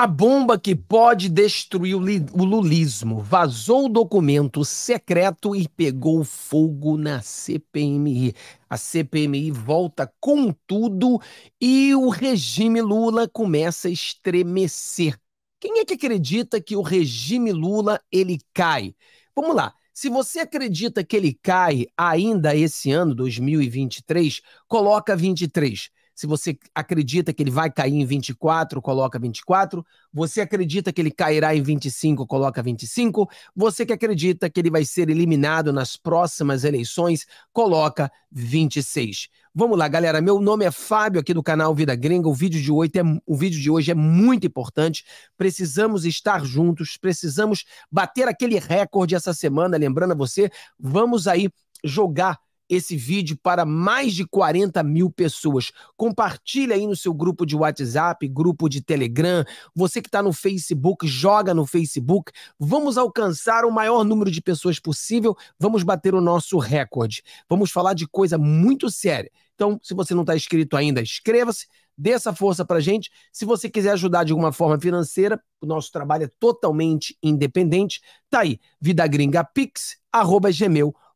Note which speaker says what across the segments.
Speaker 1: A bomba que pode destruir o lulismo vazou o documento secreto e pegou fogo na CPMI. A CPMI volta com tudo e o regime Lula começa a estremecer. Quem é que acredita que o regime Lula ele cai? Vamos lá. Se você acredita que ele cai ainda esse ano, 2023, coloca 23. Se você acredita que ele vai cair em 24, coloca 24. Você acredita que ele cairá em 25, coloca 25. Você que acredita que ele vai ser eliminado nas próximas eleições, coloca 26. Vamos lá, galera. Meu nome é Fábio aqui do canal Vida Gringa. O vídeo de hoje é, o vídeo de hoje é muito importante. Precisamos estar juntos, precisamos bater aquele recorde essa semana. Lembrando a você, vamos aí jogar esse vídeo para mais de 40 mil pessoas. Compartilha aí no seu grupo de WhatsApp, grupo de Telegram. Você que está no Facebook, joga no Facebook. Vamos alcançar o maior número de pessoas possível. Vamos bater o nosso recorde. Vamos falar de coisa muito séria. Então, se você não está inscrito ainda, inscreva-se, dê essa força para gente. Se você quiser ajudar de alguma forma financeira, o nosso trabalho é totalmente independente. Tá aí, vidagringapix@gmail.com com.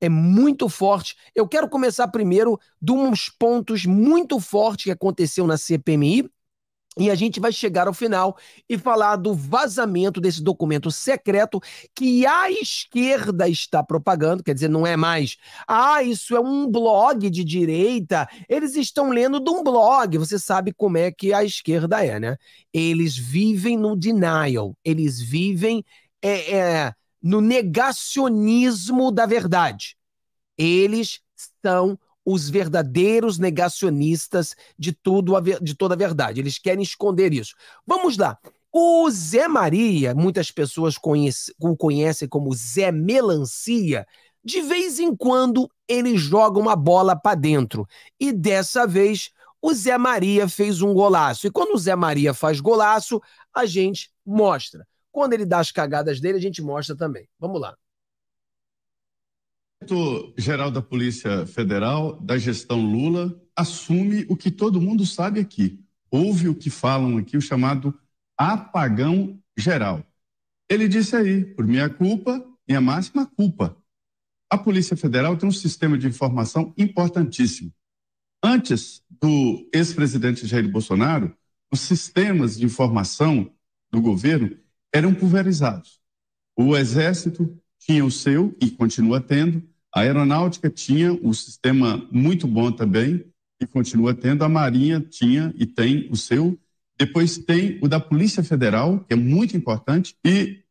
Speaker 1: É muito forte. Eu quero começar primeiro de uns pontos muito fortes que aconteceu na CPMI. E a gente vai chegar ao final e falar do vazamento desse documento secreto que a esquerda está propagando, quer dizer, não é mais, ah, isso é um blog de direita, eles estão lendo de um blog, você sabe como é que a esquerda é, né? Eles vivem no denial, eles vivem é, é, no negacionismo da verdade. Eles são os verdadeiros negacionistas de tudo de toda a verdade. Eles querem esconder isso. Vamos lá. O Zé Maria, muitas pessoas conhece, o conhecem como Zé Melancia, de vez em quando ele joga uma bola para dentro. E dessa vez o Zé Maria fez um golaço. E quando o Zé Maria faz golaço, a gente mostra. Quando ele dá as cagadas dele, a gente mostra também. Vamos lá.
Speaker 2: O geral da Polícia Federal, da gestão Lula, assume o que todo mundo sabe aqui. Houve o que falam aqui, o chamado apagão geral. Ele disse aí, por minha culpa, minha máxima culpa. A Polícia Federal tem um sistema de informação importantíssimo. Antes do ex-presidente Jair Bolsonaro, os sistemas de informação do governo eram pulverizados. O Exército tinha o seu e continua tendo, a Aeronáutica tinha um sistema muito bom também e continua tendo, a Marinha tinha e tem o seu, depois tem o da Polícia Federal, que é muito importante, e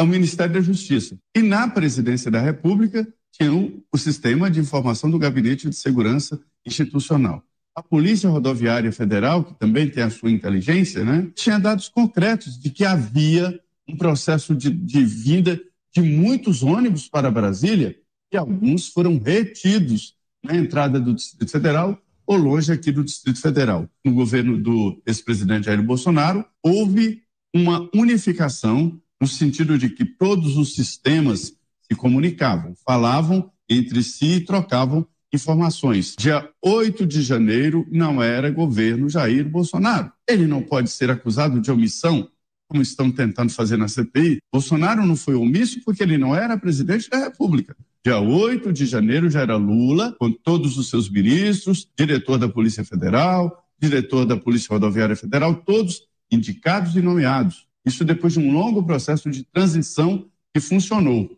Speaker 2: o Ministério da Justiça. E na Presidência da República tinha o, o sistema de informação do Gabinete de Segurança Institucional. A Polícia Rodoviária Federal, que também tem a sua inteligência, né, tinha dados concretos de que havia um processo de, de vinda de muitos ônibus para Brasília e alguns foram retidos na entrada do Distrito Federal ou longe aqui do Distrito Federal. No governo do ex-presidente Jair Bolsonaro, houve uma unificação no sentido de que todos os sistemas se comunicavam, falavam entre si e trocavam informações. Dia 8 de janeiro não era governo Jair Bolsonaro. Ele não pode ser acusado de omissão como estão tentando fazer na CPI, Bolsonaro não foi omisso porque ele não era presidente da República. Dia 8 de janeiro já era Lula, com todos os seus ministros, diretor da Polícia Federal, diretor da Polícia Rodoviária Federal, todos indicados e nomeados. Isso depois de um longo processo de transição que funcionou.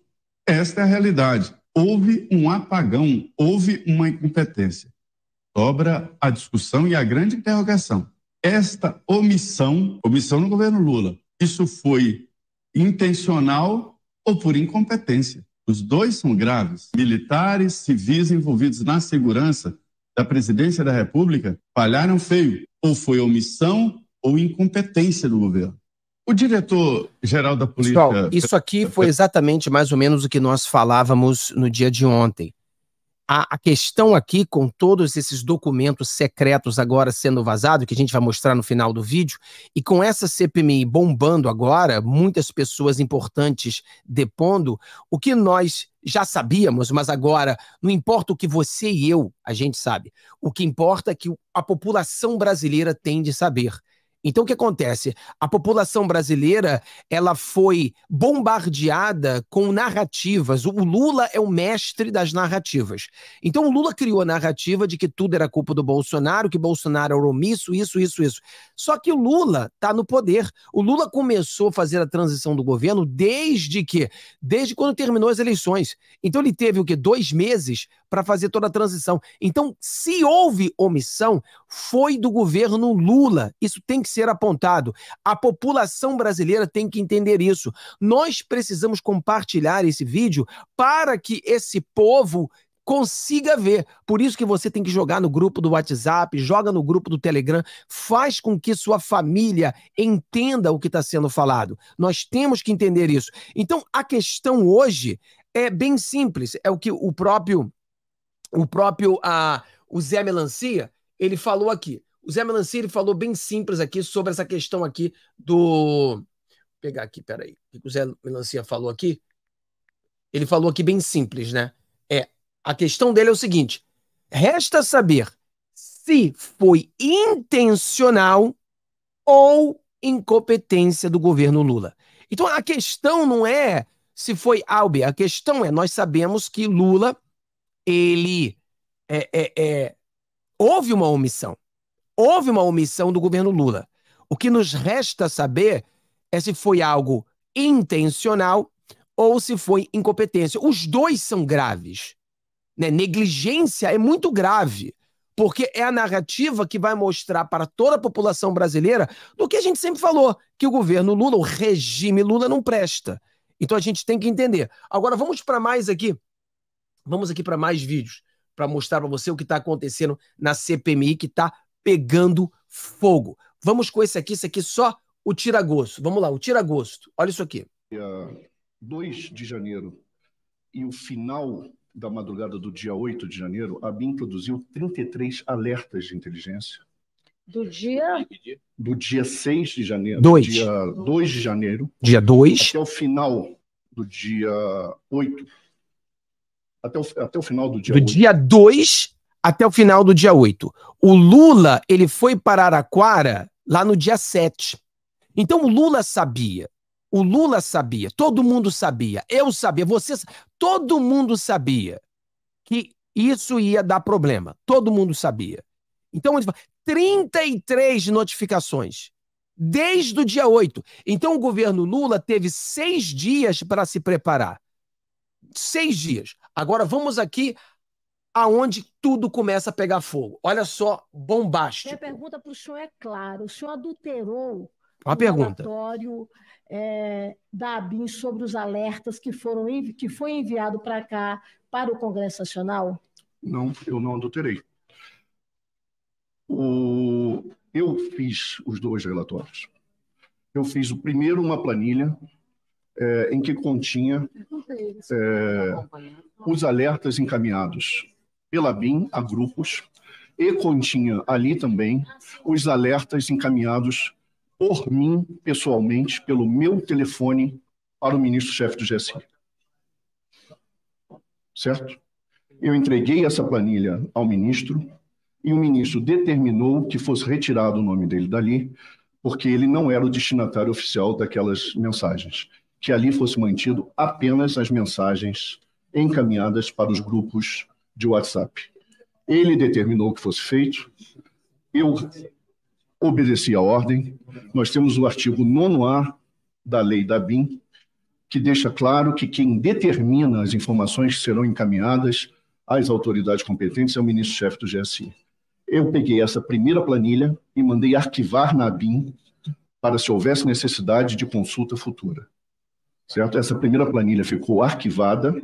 Speaker 2: Esta é a realidade. Houve um apagão, houve uma incompetência. Sobra a discussão e a grande interrogação. Esta omissão, omissão no governo Lula, isso foi intencional ou por incompetência. Os dois são graves. Militares, civis envolvidos na segurança da presidência da República falharam feio. Ou foi omissão ou incompetência do governo. O diretor-geral da Polícia.
Speaker 1: Pessoal, isso aqui foi exatamente mais ou menos o que nós falávamos no dia de ontem a, a, questão aqui, com todos esses documentos secretos agora sendo vazados, que a gente vai mostrar no final do vídeo, e com essa CPMI bombando agora, muitas pessoas importantes depondo, o que nós já sabíamos, mas agora não importa o que você e eu, a gente sabe. O que importa é que a população brasileira tem de saber. Então o que acontece? A população brasileira, ela foi bombardeada com narrativas. O Lula é o mestre das narrativas. Então o Lula criou a narrativa de que tudo era culpa do Bolsonaro, que Bolsonaro era omisso, isso, isso, isso. Só que o Lula está no poder. O Lula começou a fazer a transição do governo desde que, desde quando terminou as eleições. Então ele teve o que dois meses para fazer toda a transição. Então, se houve omissão, foi do governo Lula. Isso tem que ser apontado. A população brasileira tem que entender isso. Nós precisamos compartilhar esse vídeo para que esse povo consiga ver. Por isso que você tem que jogar no grupo do WhatsApp, joga no grupo do Telegram, faz com que sua família entenda o que está sendo falado. Nós temos que entender isso. Então, a questão hoje é bem simples. É o que o próprio o próprio a, o Zé Melancia, ele falou aqui. O Zé Melancia ele falou bem simples aqui sobre essa questão aqui do. Vou pegar aqui, peraí. O que o Zé Melancia falou aqui? Ele falou aqui bem simples, né? É, a questão dele é o seguinte: resta saber se foi intencional ou incompetência do governo Lula. Então a questão não é se foi Albi, a questão é nós sabemos que Lula ele é, é, é, houve uma omissão. Houve uma omissão do governo Lula. O que nos resta saber é se foi algo intencional ou se foi incompetência. Os dois são graves. Né? Negligência é muito grave, porque é a narrativa que vai mostrar para toda a população brasileira do que a gente sempre falou, que o governo Lula, o regime Lula não presta. Então a gente tem que entender. Agora vamos para mais aqui Vamos aqui para mais vídeos para mostrar para você o que está acontecendo na CPMI que está pegando fogo. Vamos com esse aqui, esse aqui só o tira-gosto. Vamos lá, o tira-gosto. Olha isso aqui.
Speaker 3: Dia 2 de janeiro e o final da madrugada do dia 8 de janeiro, a BIM produziu 33 alertas de inteligência.
Speaker 4: Do dia?
Speaker 3: Do dia 6 de janeiro.
Speaker 1: 2.
Speaker 3: Dia 2 de janeiro.
Speaker 1: Dia 2.
Speaker 3: Até o final do dia 8 até o, até o final do dia
Speaker 1: do 8. dia 2 até o final do dia 8. O Lula, ele foi para Araquara lá no dia 7. Então o Lula sabia. O Lula sabia, todo mundo sabia, eu sabia, vocês, todo mundo sabia que isso ia dar problema. Todo mundo sabia. Então, 33 notificações desde o dia 8. Então, o governo Lula teve seis dias para se preparar. Seis dias. Agora vamos aqui aonde tudo começa a pegar fogo. Olha só, bombástico.
Speaker 4: Minha pergunta para o senhor é clara. O senhor adulterou
Speaker 1: Uma
Speaker 4: o
Speaker 1: pergunta.
Speaker 4: relatório é, da ABIN sobre os alertas que, foram, que foi enviado para cá, para o Congresso Nacional?
Speaker 3: Não, eu não adulterei. O... Eu fiz os dois relatórios. Eu fiz o primeiro uma planilha é, em que continha é, os alertas encaminhados pela BIM a grupos e continha ali também os alertas encaminhados por mim, pessoalmente, pelo meu telefone para o ministro-chefe do GSI. Certo? Eu entreguei essa planilha ao ministro e o ministro determinou que fosse retirado o nome dele dali, porque ele não era o destinatário oficial daquelas mensagens que ali fosse mantido apenas as mensagens encaminhadas para os grupos de WhatsApp. Ele determinou que fosse feito, eu obedeci a ordem. Nós temos o artigo 9A da lei da BIM, que deixa claro que quem determina as informações que serão encaminhadas às autoridades competentes é o ministro-chefe do GSI. Eu peguei essa primeira planilha e mandei arquivar na BIM para se houvesse necessidade de consulta futura certo? Essa primeira planilha ficou arquivada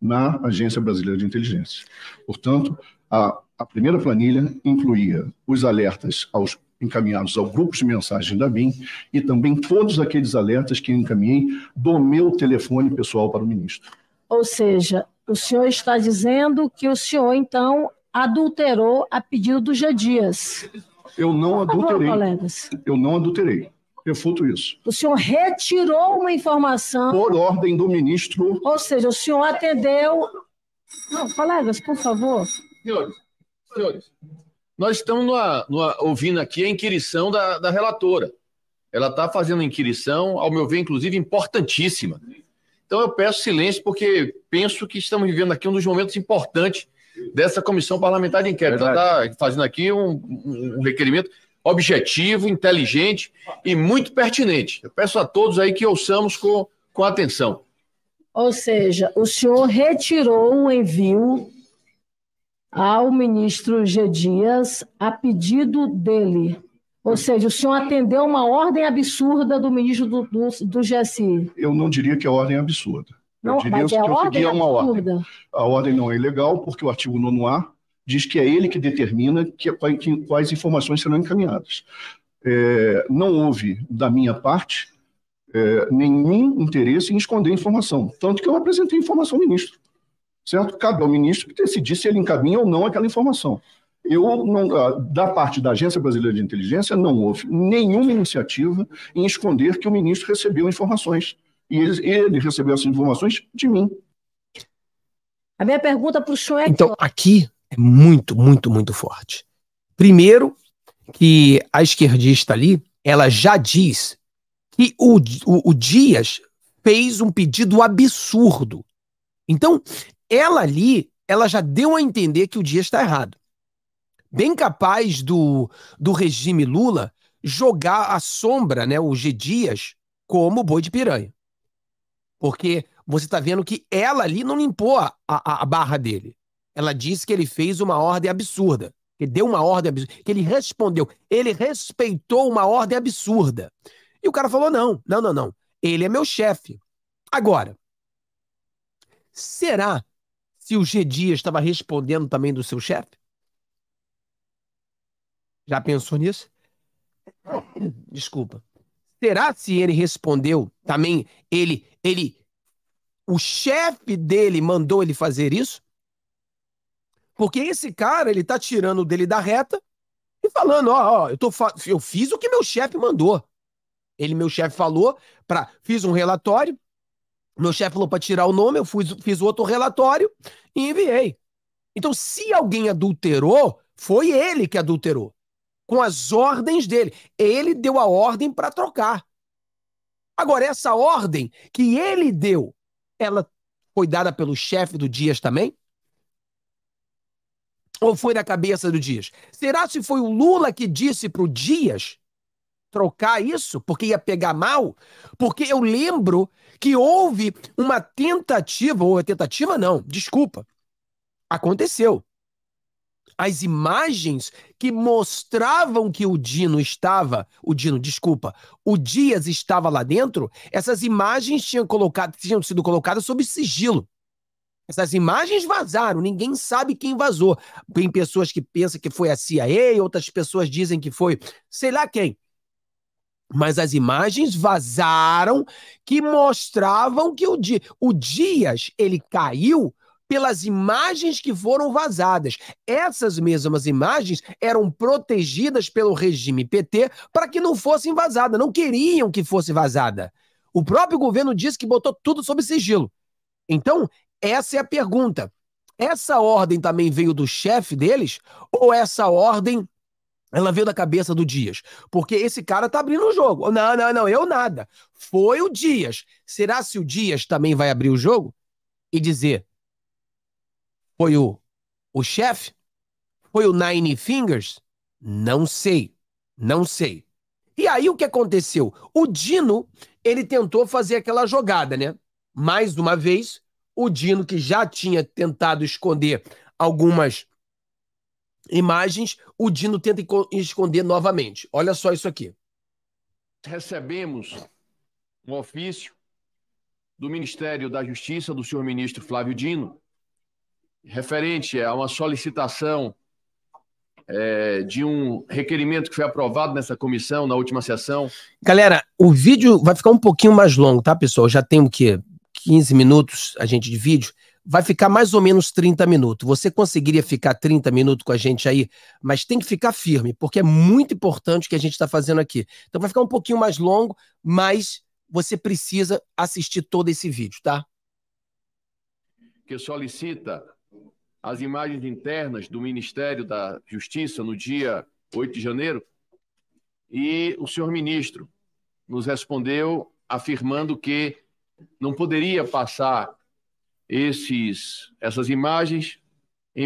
Speaker 3: na Agência Brasileira de Inteligência. Portanto, a, a primeira planilha incluía os alertas aos encaminhados ao grupo de mensagem da BIM e também todos aqueles alertas que encaminhei do meu telefone pessoal para o ministro.
Speaker 4: Ou seja, o senhor está dizendo que o senhor, então, adulterou a pedido do G. Dias.
Speaker 3: Eu não adulterei.
Speaker 4: Favor, colegas.
Speaker 3: Eu não adulterei refuto isso.
Speaker 4: O senhor retirou uma informação.
Speaker 3: Por ordem do ministro.
Speaker 4: Ou seja, o senhor atendeu. Não, colegas, por favor.
Speaker 5: Senhores, senhores, nós estamos numa, numa, ouvindo aqui a inquirição da, da relatora. Ela está fazendo uma inquirição, ao meu ver, inclusive, importantíssima. Então eu peço silêncio, porque penso que estamos vivendo aqui um dos momentos importantes dessa comissão parlamentar de inquérito. Ela está fazendo aqui um, um, requerimento objetivo, inteligente e muito pertinente. Eu peço a todos aí que ouçamos com, com atenção.
Speaker 4: Ou seja, o senhor retirou o envio ao ministro G. Dias a pedido dele. Ou seja, o senhor atendeu uma ordem absurda do ministro do, do, do GSI.
Speaker 3: Eu não diria que é ordem absurda.
Speaker 4: Não,
Speaker 3: eu
Speaker 4: mas é
Speaker 3: que
Speaker 4: ordem
Speaker 3: eu uma
Speaker 4: absurda.
Speaker 3: ordem. A ordem não é ilegal, porque o artigo 9A diz que é ele que determina que, que, quais informações serão encaminhadas. É, não houve, da minha parte, é, nenhum interesse em esconder informação. Tanto que eu apresentei informação ao ministro certo? Cabe ao ministro decidir se ele encaminha ou não aquela informação. Eu, não, ah, da parte da Agência Brasileira de Inteligência, não houve nenhuma iniciativa em esconder que o ministro recebeu informações. E ele, ele recebeu essas informações de mim.
Speaker 4: A minha pergunta para o senhor é.
Speaker 1: Então, aqui é muito, muito, muito forte. Primeiro, que a esquerdista ali, ela já diz que o, o, o Dias fez um pedido absurdo. Então, ela ali, ela já deu a entender que o dia está errado. Bem capaz do, do regime Lula jogar a sombra, né, o G Dias, como boi de piranha. Porque você está vendo que ela ali não limpou a, a, a, barra dele. Ela disse que ele fez uma ordem absurda. Que deu uma ordem absurda. Que ele respondeu. Ele respeitou uma ordem absurda. E o cara falou: não, não, não, não. Ele é meu chefe. Agora, será se o G Dias estava respondendo também do seu chefe? Já pensou nisso? Desculpa. Será se ele respondeu também ele ele o chefe dele mandou ele fazer isso? Porque esse cara, ele tá tirando dele da reta e falando, ó, ó, eu tô eu fiz o que meu chefe mandou. Ele meu chefe falou para fiz um relatório, meu chefe falou para tirar o nome, eu fui, fiz outro relatório e enviei. Então, se alguém adulterou, foi ele que adulterou. Com as ordens dele. Ele deu a ordem para trocar. Agora, essa ordem que ele deu, ela foi dada pelo chefe do Dias também? Ou foi na cabeça do Dias? Será se foi o Lula que disse para o Dias trocar isso porque ia pegar mal? Porque eu lembro que houve uma tentativa, ou tentativa não, desculpa. Aconteceu. As imagens que mostravam que o Dino estava, o Dino, desculpa, o Dias estava lá dentro, essas imagens tinham, colocado, tinham sido colocadas sob sigilo. Essas imagens vazaram, ninguém sabe quem vazou. Tem pessoas que pensam que foi a CIA, outras pessoas dizem que foi sei lá quem mas as imagens vazaram que mostravam que o, Di o Dias ele caiu pelas imagens que foram vazadas. Essas mesmas imagens eram protegidas pelo regime PT para que não fossem vazadas, não queriam que fosse vazada. O próprio governo disse que botou tudo sob sigilo. Então, essa é a pergunta. Essa ordem também veio do chefe deles ou essa ordem ela veio da cabeça do Dias. Porque esse cara tá abrindo o jogo. Não, não, não, eu nada. Foi o Dias. Será se o Dias também vai abrir o jogo e dizer: foi o, o chefe? Foi o Nine Fingers? Não sei. Não sei. E aí o que aconteceu? O Dino, ele tentou fazer aquela jogada, né? Mais uma vez, o Dino, que já tinha tentado esconder algumas imagens, o Dino tenta esconder novamente. Olha só isso aqui.
Speaker 5: Recebemos um ofício do Ministério da Justiça, do senhor ministro Flávio Dino, referente a uma solicitação é, de um requerimento que foi aprovado nessa comissão na última sessão.
Speaker 1: Galera, o vídeo vai ficar um pouquinho mais longo, tá, pessoal? Já tem o quê? 15 minutos a gente de vídeo vai ficar mais ou menos 30 minutos. Você conseguiria ficar 30 minutos com a gente aí, mas tem que ficar firme, porque é muito importante o que a gente está fazendo aqui. Então vai ficar um pouquinho mais longo, mas você precisa assistir todo esse vídeo, tá?
Speaker 5: Que solicita as imagens internas do Ministério da Justiça no dia 8 de janeiro, e o senhor ministro nos respondeu afirmando que não poderia passar esses, essas imagens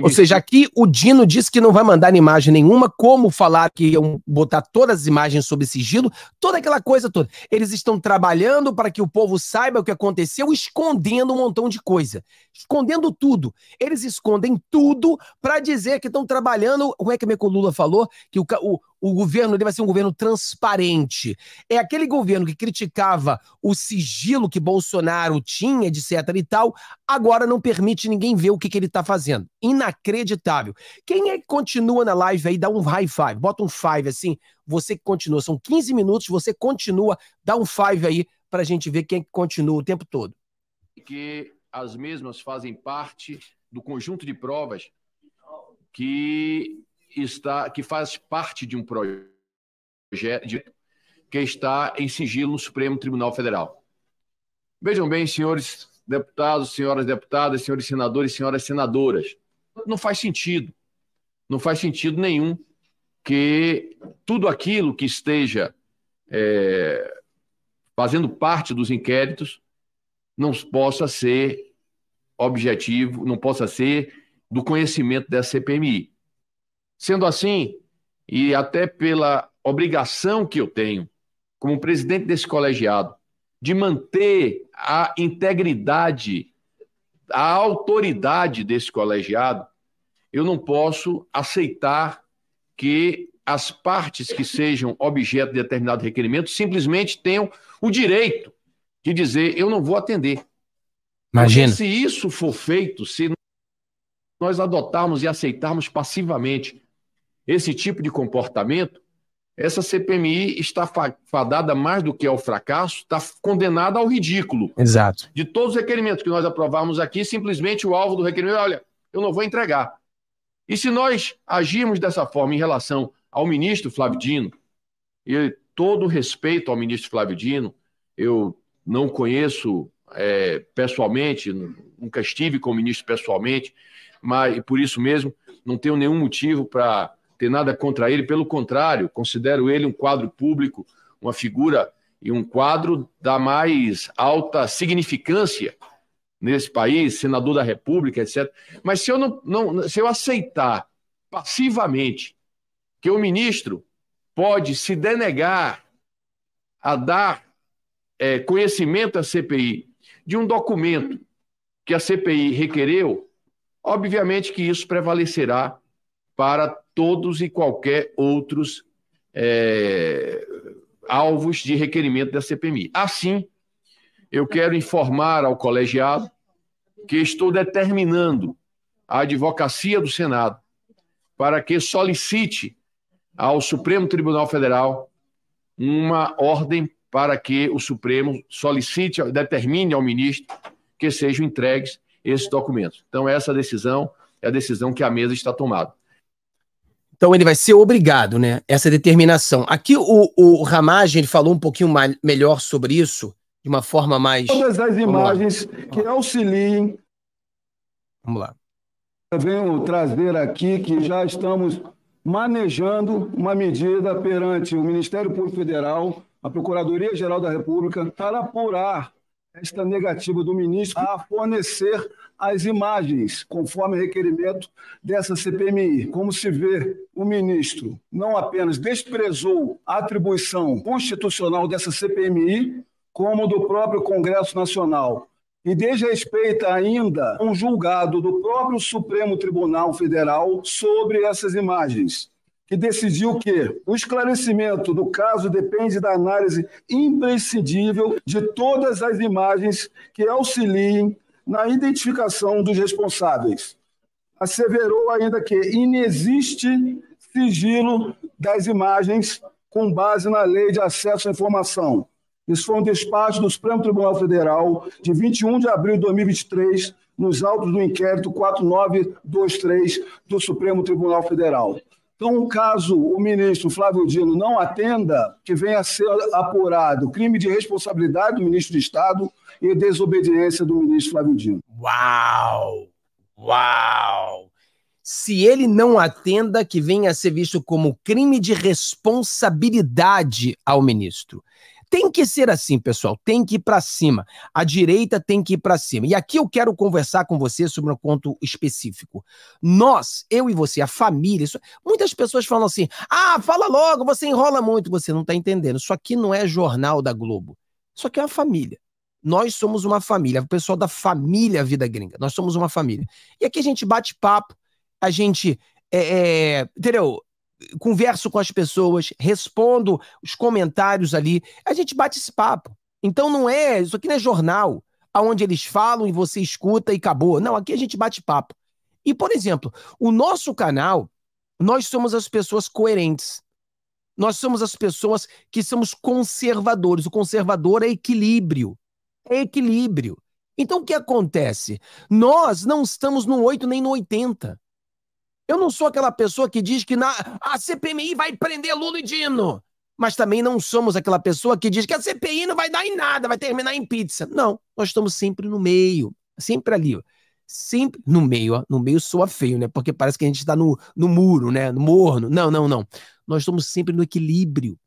Speaker 1: ou seja, aqui o Dino disse que não vai mandar imagem nenhuma, como falar que iam botar todas as imagens sob sigilo, toda aquela coisa toda. Eles estão trabalhando para que o povo saiba o que aconteceu, escondendo um montão de coisa. Escondendo tudo. Eles escondem tudo para dizer que estão trabalhando. Como é que a Lula falou? Que o, o, o governo dele vai ser um governo transparente. É aquele governo que criticava o sigilo que Bolsonaro tinha, etc e tal, agora não permite ninguém ver o que, que ele está fazendo. Inacreditável. Quem é que continua na live aí, dá um high five, bota um five assim, você que continua, são 15 minutos, você continua, dá um five aí para a gente ver quem continua o tempo todo.
Speaker 5: Que as mesmas fazem parte do conjunto de provas que está, que faz parte de um projeto que está em sigilo no Supremo Tribunal Federal. Vejam bem, senhores deputados, senhoras deputadas, senhores senadores, senhoras senadoras, não faz sentido, não faz sentido nenhum que tudo aquilo que esteja é, fazendo parte dos inquéritos não possa ser objetivo, não possa ser do conhecimento da CPMI. Sendo assim, e até pela obrigação que eu tenho, como presidente desse colegiado, de manter a integridade, a autoridade desse colegiado, eu não posso aceitar que as partes que sejam objeto de determinado requerimento simplesmente tenham o direito de dizer eu não vou atender.
Speaker 1: Imagina.
Speaker 5: Porque se isso for feito, se nós adotarmos e aceitarmos passivamente esse tipo de comportamento, essa CPMI está fadada mais do que ao fracasso, está condenada ao ridículo.
Speaker 1: Exato.
Speaker 5: De todos os requerimentos que nós aprovamos aqui, simplesmente o alvo do requerimento, olha, eu não vou entregar. E se nós agirmos dessa forma em relação ao ministro Flávio Dino, e todo respeito ao ministro Flávio Dino, eu não conheço é, pessoalmente, nunca estive com o ministro pessoalmente, mas por isso mesmo não tenho nenhum motivo para ter nada contra ele, pelo contrário, considero ele um quadro público, uma figura e um quadro da mais alta significância nesse país, senador da República, etc. Mas se eu não, não se eu aceitar passivamente que o ministro pode se denegar a dar é, conhecimento à CPI de um documento que a CPI requereu, obviamente que isso prevalecerá para todos e qualquer outros é, alvos de requerimento da CPMI. Assim, eu quero informar ao colegiado que estou determinando a advocacia do Senado para que solicite ao Supremo Tribunal Federal uma ordem para que o Supremo solicite, determine ao ministro que sejam entregues esses documentos. Então, essa decisão é a decisão que a mesa está tomada.
Speaker 1: Então ele vai ser obrigado, né? Essa determinação. Aqui o, o Ramagem ele falou um pouquinho mais, melhor sobre isso, de uma forma mais.
Speaker 6: Todas as imagens que auxiliem.
Speaker 1: Vamos lá.
Speaker 6: Eu venho trazer aqui que já estamos manejando uma medida perante o Ministério Público Federal, a Procuradoria-Geral da República, para apurar esta negativa do ministro a fornecer as imagens, conforme requerimento dessa CPMI. Como se vê, o ministro não apenas desprezou a atribuição constitucional dessa CPMI, como do próprio Congresso Nacional, e desrespeita ainda um julgado do próprio Supremo Tribunal Federal sobre essas imagens, que decidiu que o esclarecimento do caso depende da análise imprescindível de todas as imagens que auxiliem na identificação dos responsáveis. Asseverou ainda que inexiste sigilo das imagens com base na Lei de Acesso à Informação. Isso foi um despacho do Supremo Tribunal Federal de 21 de abril de 2023, nos autos do inquérito 4923 do Supremo Tribunal Federal. Então, caso o ministro Flávio Dino não atenda, que venha a ser apurado crime de responsabilidade do ministro de Estado e desobediência do ministro Flávio Dino.
Speaker 1: Uau! Uau! Se ele não atenda, que venha a ser visto como crime de responsabilidade ao ministro. Tem que ser assim, pessoal. Tem que ir para cima. A direita tem que ir para cima. E aqui eu quero conversar com você sobre um ponto específico. Nós, eu e você, a família. Isso... Muitas pessoas falam assim: ah, fala logo, você enrola muito. Você não está entendendo. Isso aqui não é jornal da Globo. Isso aqui é uma família. Nós somos uma família, o pessoal da família Vida Gringa. Nós somos uma família. E aqui a gente bate papo, a gente. É, é, entendeu? Converso com as pessoas, respondo os comentários ali, a gente bate esse papo. Então não é, isso aqui não é jornal, aonde eles falam e você escuta e acabou. Não, aqui a gente bate papo. E, por exemplo, o nosso canal, nós somos as pessoas coerentes. Nós somos as pessoas que somos conservadores. O conservador é equilíbrio. É equilíbrio. Então o que acontece? Nós não estamos no 8 nem no 80. Eu não sou aquela pessoa que diz que na, a CPMI vai prender Lula e Dino. Mas também não somos aquela pessoa que diz que a CPI não vai dar em nada, vai terminar em pizza. Não, nós estamos sempre no meio, sempre ali, ó. Sempre no meio, ó. No meio soa feio, né? Porque parece que a gente está no, no muro, né? No morno. Não, não, não. Nós estamos sempre no equilíbrio.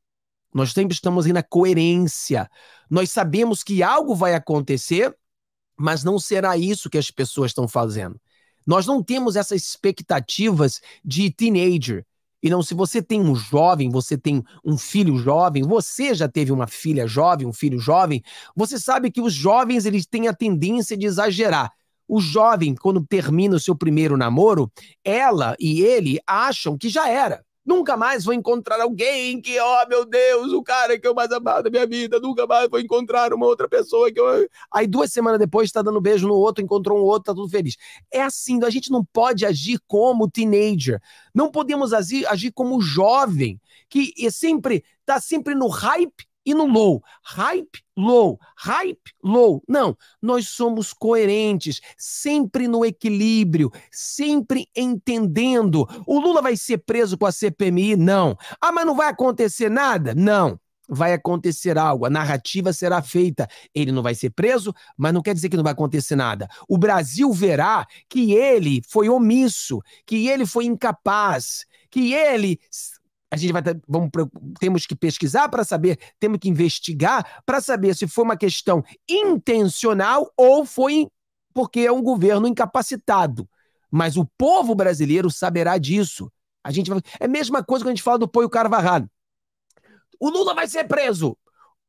Speaker 1: Nós sempre estamos aí na coerência. Nós sabemos que algo vai acontecer, mas não será isso que as pessoas estão fazendo. Nós não temos essas expectativas de teenager. E não, se você tem um jovem, você tem um filho jovem, você já teve uma filha jovem, um filho jovem, você sabe que os jovens eles têm a tendência de exagerar. O jovem, quando termina o seu primeiro namoro, ela e ele acham que já era. Nunca mais vou encontrar alguém que, oh, meu Deus, o cara que eu mais amava da minha vida, nunca mais vou encontrar uma outra pessoa que eu. Aí duas semanas depois está dando beijo no outro, encontrou um outro, tá tudo feliz. É assim, a gente não pode agir como teenager. Não podemos agir, agir como jovem, que sempre tá sempre no hype e no low. Hype, low. Hype, low. Não, nós somos coerentes, sempre no equilíbrio, sempre entendendo. O Lula vai ser preso com a CPMI? Não. Ah, mas não vai acontecer nada? Não. Vai acontecer algo, a narrativa será feita. Ele não vai ser preso, mas não quer dizer que não vai acontecer nada. O Brasil verá que ele foi omisso, que ele foi incapaz, que ele a gente vai vamos, temos que pesquisar para saber, temos que investigar para saber se foi uma questão intencional ou foi porque é um governo incapacitado. Mas o povo brasileiro saberá disso. A gente vai, é a mesma coisa que a gente fala do Poio Carvalho. O Lula vai ser preso.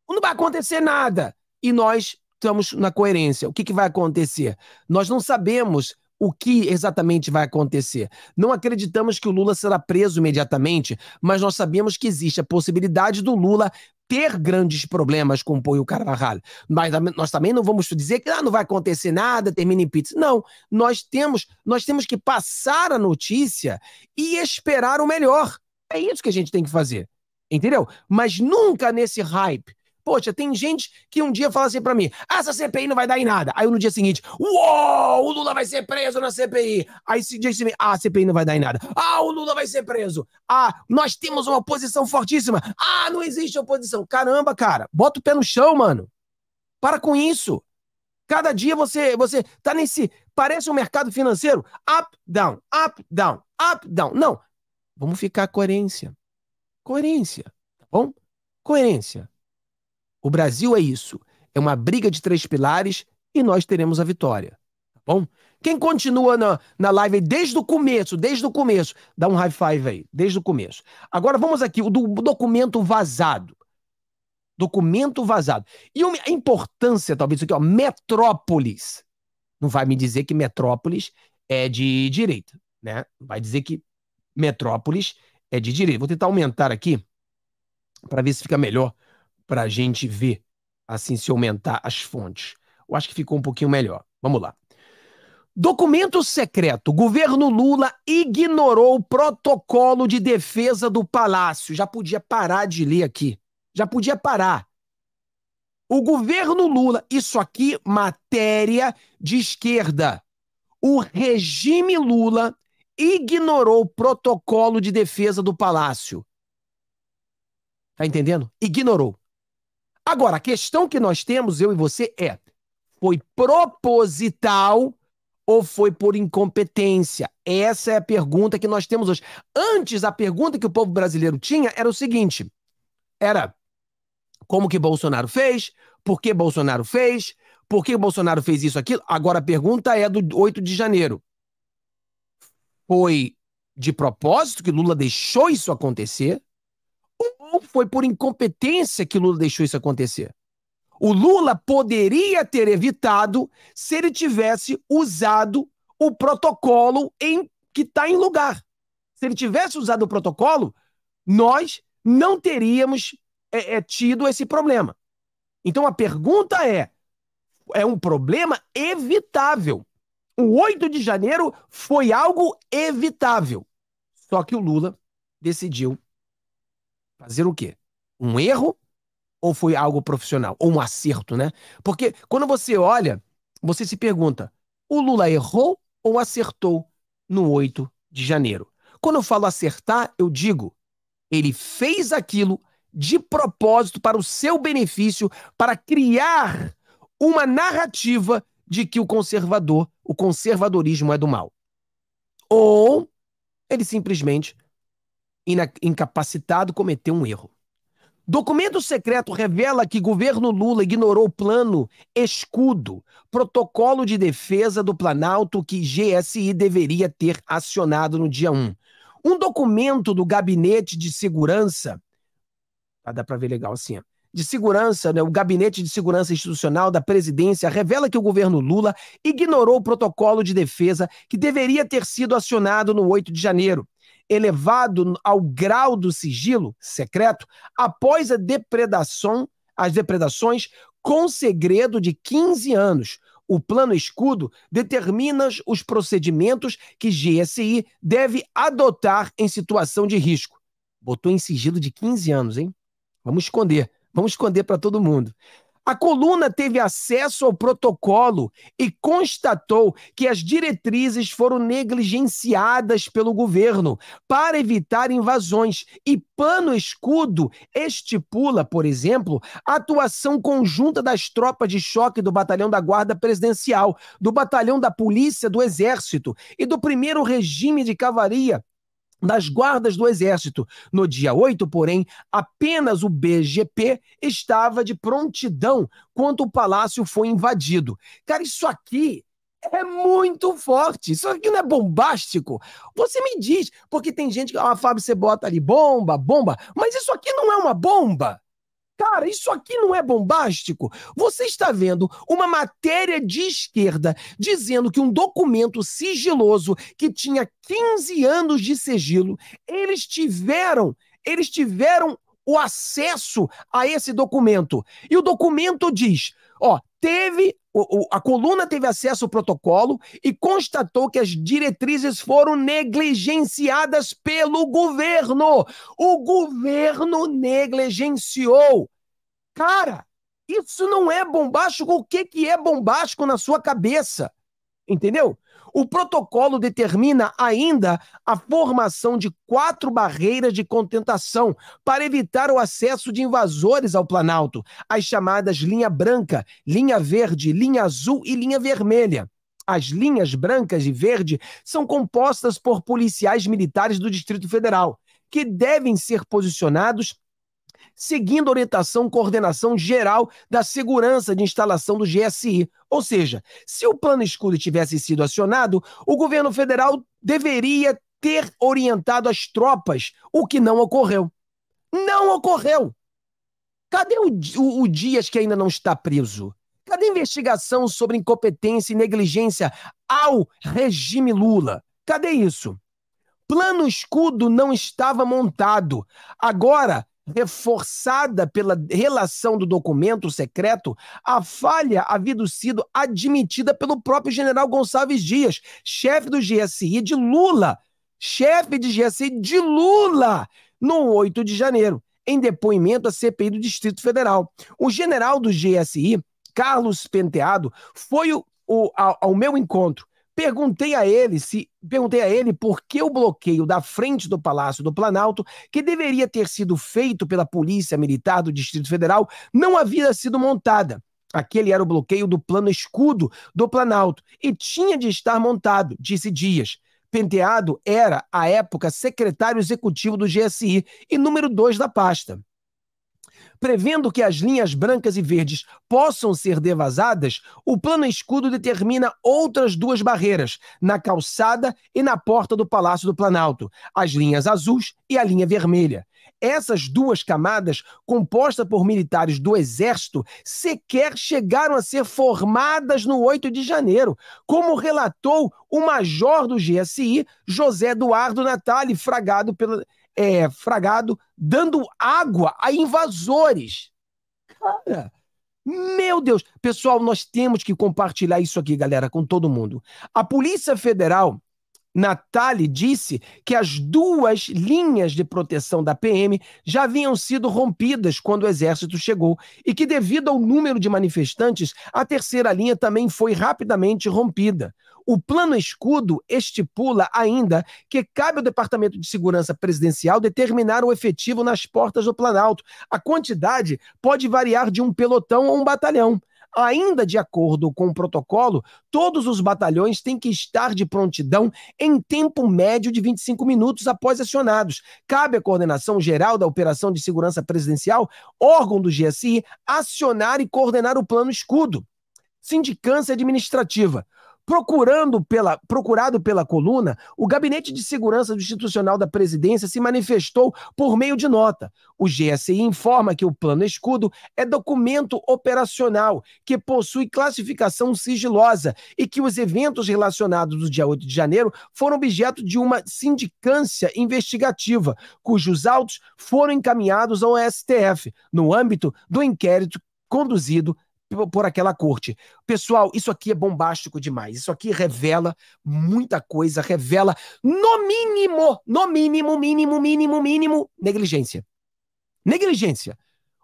Speaker 1: Não vai acontecer nada. E nós estamos na coerência. O que, que vai acontecer? Nós não sabemos o que exatamente vai acontecer. Não acreditamos que o Lula será preso imediatamente, mas nós sabemos que existe a possibilidade do Lula ter grandes problemas com o Poio Carvalho. Mas nós também não vamos dizer que ah, não vai acontecer nada, termina em pizza. Não, nós temos, nós temos que passar a notícia e esperar o melhor. É isso que a gente tem que fazer. Entendeu? Mas nunca nesse hype Poxa, tem gente que um dia fala assim pra mim: essa CPI não vai dar em nada. Aí no dia seguinte, uou, o Lula vai ser preso na CPI. Aí esse dia seguinte, ah, a CPI não vai dar em nada. Ah, o Lula vai ser preso. Ah, nós temos uma oposição fortíssima. Ah, não existe oposição. Caramba, cara, bota o pé no chão, mano. Para com isso. Cada dia você você tá nesse. Parece um mercado financeiro. Up, down, up, down, up, down. Não. Vamos ficar coerência. Coerência, tá bom? Coerência. O Brasil é isso. É uma briga de três pilares e nós teremos a vitória. Tá bom? Quem continua na, na live desde o começo, desde o começo, dá um high five aí, desde o começo. Agora vamos aqui, o do documento vazado. Documento vazado. E a importância, talvez, isso aqui, ó, Metrópolis. Não vai me dizer que Metrópolis é de direita, né? Vai dizer que Metrópolis é de direita. Vou tentar aumentar aqui para ver se fica melhor para a gente ver, assim, se aumentar as fontes. Eu acho que ficou um pouquinho melhor. Vamos lá. Documento secreto. Governo Lula ignorou o protocolo de defesa do Palácio. Já podia parar de ler aqui. Já podia parar. O governo Lula, isso aqui, matéria de esquerda. O regime Lula ignorou o protocolo de defesa do Palácio. Tá entendendo? Ignorou. Agora, a questão que nós temos, eu e você, é: foi proposital ou foi por incompetência? Essa é a pergunta que nós temos hoje. Antes, a pergunta que o povo brasileiro tinha era o seguinte: era como que Bolsonaro fez, por que Bolsonaro fez, por que Bolsonaro fez isso, aquilo. Agora a pergunta é do 8 de janeiro. Foi de propósito que Lula deixou isso acontecer? Foi por incompetência que Lula deixou isso acontecer? O Lula poderia ter evitado se ele tivesse usado o protocolo em que está em lugar. Se ele tivesse usado o protocolo, nós não teríamos é, é, tido esse problema. Então a pergunta é: é um problema evitável. O 8 de janeiro foi algo evitável. Só que o Lula decidiu fazer o quê? Um erro ou foi algo profissional? Ou um acerto, né? Porque quando você olha, você se pergunta: o Lula errou ou acertou no 8 de janeiro? Quando eu falo acertar, eu digo: ele fez aquilo de propósito para o seu benefício, para criar uma narrativa de que o conservador, o conservadorismo é do mal. Ou ele simplesmente, incapacitado, cometeu um erro. Documento secreto revela que governo Lula ignorou plano escudo, protocolo de defesa do Planalto que GSI deveria ter acionado no dia 1. Um documento do Gabinete de Segurança, ah, dá para ver legal assim, de Segurança, né, o Gabinete de Segurança Institucional da Presidência revela que o governo Lula ignorou o protocolo de defesa que deveria ter sido acionado no 8 de janeiro, elevado ao grau do sigilo secreto após a depredação, as depredações com segredo de 15 anos. O plano escudo determina os procedimentos que GSI deve adotar em situação de risco. Botou em sigilo de 15 anos, hein? Vamos esconder. Vamos esconder para todo mundo. A coluna teve acesso ao protocolo e constatou que as diretrizes foram negligenciadas pelo governo para evitar invasões. E Pano Escudo estipula, por exemplo, a atuação conjunta das tropas de choque do Batalhão da Guarda Presidencial, do Batalhão da Polícia do Exército e do primeiro regime de cavalaria das guardas do Exército. No dia 8, porém, apenas o BGP estava de prontidão quando o palácio foi invadido. Cara, isso aqui é muito forte. Isso aqui não é bombástico. Você me diz, porque tem gente que, ah, Fábio, você bota ali bomba, bomba, mas isso aqui não é uma bomba. Cara, isso aqui não é bombástico? Você está vendo uma matéria de esquerda dizendo que um documento sigiloso que tinha 15 anos de sigilo, eles tiveram, eles tiveram o acesso a esse documento. E o documento diz: ó, teve a coluna teve acesso ao protocolo e constatou que as diretrizes foram negligenciadas pelo governo. O governo negligenciou. Cara, isso não é bombástico. O que, que é bombástico na sua cabeça? Entendeu? O protocolo determina ainda a formação de quatro barreiras de contentação para evitar o acesso de invasores ao Planalto, as chamadas linha branca, linha verde, linha azul e linha vermelha. As linhas brancas e verde são compostas por policiais militares do Distrito Federal, que devem ser posicionados seguindo a orientação coordenação geral da segurança de instalação do GSI. Ou seja, se o plano escudo tivesse sido acionado, o governo federal deveria ter orientado as tropas, o que não ocorreu. Não ocorreu. Cadê o, o, o Dias que ainda não está preso? Cadê a investigação sobre incompetência e negligência ao regime Lula? Cadê isso? Plano escudo não estava montado. Agora, reforçada pela relação do documento secreto, a falha havia sido admitida pelo próprio general Gonçalves Dias, chefe do GSI de Lula, chefe de GSI de Lula, no 8 de janeiro, em depoimento à CPI do Distrito Federal. O general do GSI, Carlos Penteado, foi o, o, ao, ao meu encontro Perguntei a ele se perguntei a ele por que o bloqueio da frente do Palácio do Planalto, que deveria ter sido feito pela Polícia Militar do Distrito Federal, não havia sido montada. Aquele era o bloqueio do plano escudo do Planalto e tinha de estar montado, disse Dias. Penteado era, à época, secretário executivo do GSI e número dois da pasta. Prevendo que as linhas brancas e verdes possam ser devasadas, o plano escudo determina outras duas barreiras, na calçada e na porta do Palácio do Planalto, as linhas azuis e a linha vermelha. Essas duas camadas, compostas por militares do Exército, sequer chegaram a ser formadas no 8 de janeiro, como relatou o major do GSI, José Eduardo Natali, fragado pela é, fragado dando água a invasores. Cara, meu Deus. Pessoal, nós temos que compartilhar isso aqui, galera, com todo mundo. A Polícia Federal Natali disse que as duas linhas de proteção da PM já haviam sido rompidas quando o exército chegou e que, devido ao número de manifestantes, a terceira linha também foi rapidamente rompida. O plano escudo estipula ainda que cabe ao Departamento de Segurança Presidencial determinar o efetivo nas portas do Planalto. A quantidade pode variar de um pelotão a um batalhão. Ainda de acordo com o protocolo, todos os batalhões têm que estar de prontidão em tempo médio de 25 minutos após acionados. Cabe à Coordenação Geral da Operação de Segurança Presidencial, órgão do GSI, acionar e coordenar o plano escudo. Sindicância administrativa. Procurando pela, procurado pela coluna, o Gabinete de Segurança Institucional da Presidência se manifestou por meio de nota. O GSI informa que o Plano Escudo é documento operacional que possui classificação sigilosa e que os eventos relacionados do dia 8 de janeiro foram objeto de uma sindicância investigativa, cujos autos foram encaminhados ao STF, no âmbito do inquérito conduzido por aquela corte. Pessoal, isso aqui é bombástico demais. Isso aqui revela muita coisa, revela, no mínimo, no mínimo, mínimo, mínimo, mínimo, negligência. Negligência.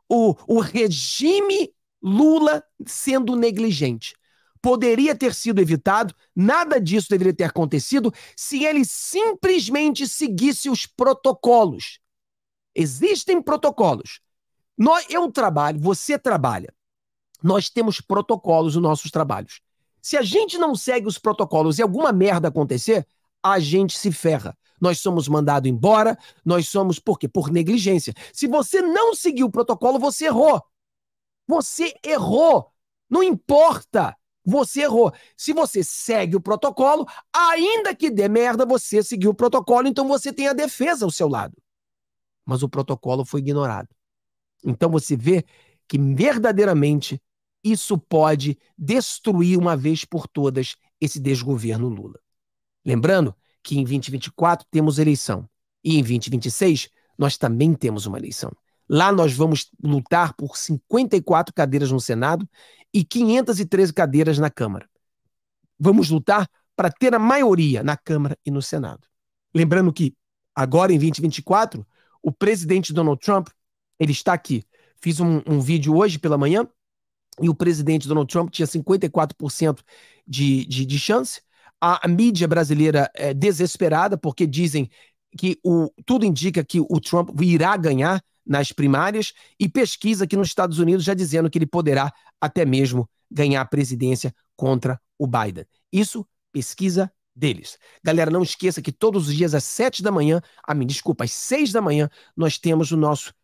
Speaker 1: O, o regime Lula sendo negligente. Poderia ter sido evitado, nada disso deveria ter acontecido se ele simplesmente seguisse os protocolos. Existem protocolos. Nós, eu trabalho, você trabalha nós temos protocolos nos nossos trabalhos. Se a gente não segue os protocolos e alguma merda acontecer, a gente se ferra. Nós somos mandados embora, nós somos por quê? Por negligência. Se você não seguiu o protocolo, você errou. Você errou. Não importa. Você errou. Se você segue o protocolo, ainda que dê merda, você seguiu o protocolo, então você tem a defesa ao seu lado. Mas o protocolo foi ignorado. Então você vê que verdadeiramente isso pode destruir uma vez por todas esse desgoverno Lula. Lembrando que em 2024 temos eleição e em 2026 nós também temos uma eleição. Lá nós vamos lutar por 54 cadeiras no Senado e 513 cadeiras na Câmara. Vamos lutar para ter a maioria na Câmara e no Senado. Lembrando que agora em 2024 o presidente Donald Trump ele está aqui. Fiz um, um vídeo hoje pela manhã e o presidente Donald Trump tinha 54% de, de, de chance. A, a, mídia brasileira é desesperada, porque dizem que o, tudo indica que o Trump irá ganhar nas primárias, e pesquisa aqui nos Estados Unidos já dizendo que ele poderá até mesmo ganhar a presidência contra o Biden. Isso, pesquisa deles. Galera, não esqueça que todos os dias às sete da manhã, a mim, desculpa, às seis da manhã, nós temos o nosso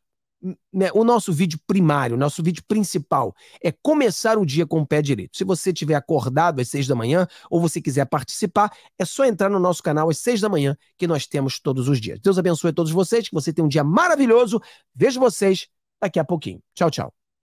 Speaker 1: né, o nosso vídeo primário, o nosso vídeo principal é começar o dia com o pé direito. Se você tiver acordado às seis da manhã ou você quiser participar, é só entrar no nosso canal às seis da manhã que nós temos todos os dias. Deus abençoe todos vocês, que você tenha um dia maravilhoso. Vejo vocês daqui a pouquinho. Tchau, tchau.